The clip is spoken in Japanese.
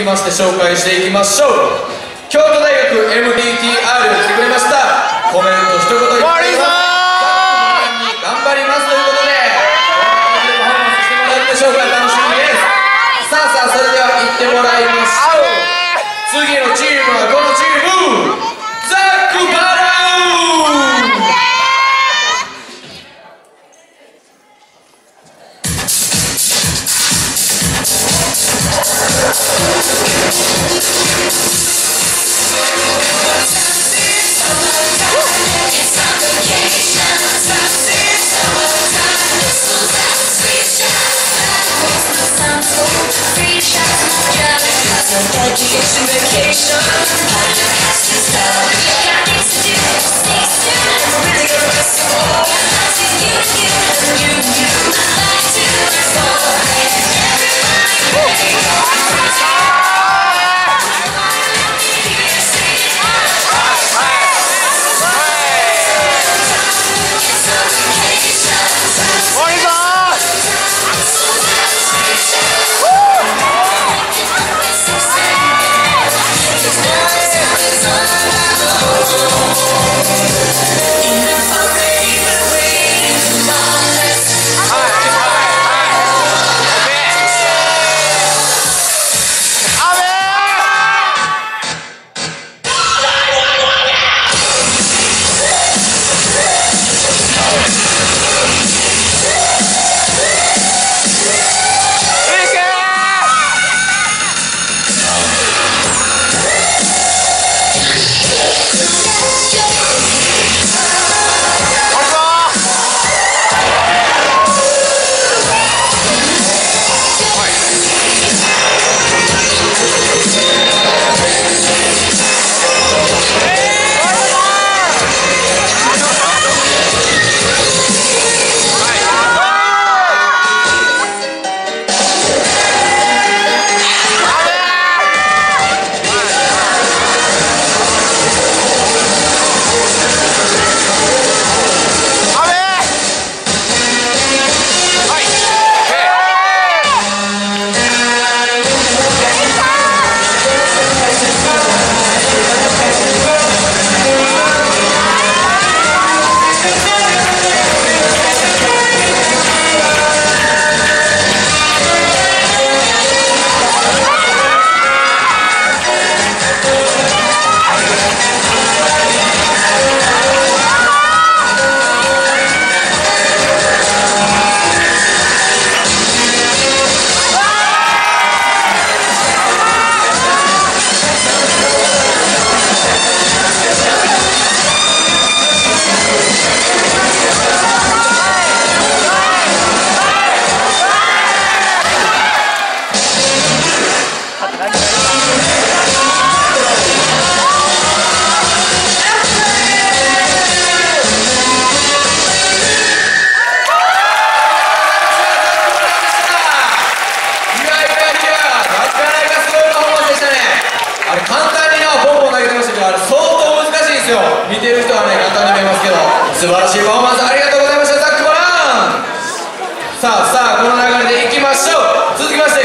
きまして紹介していきましょう。京都大学 MDTR 来てくれました。Education vacation, 素晴らしいパフォーマンスありがとうございました。ザックバラン。さあさあこの流れでいきましょう。続きまして